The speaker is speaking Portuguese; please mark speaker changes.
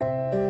Speaker 1: Música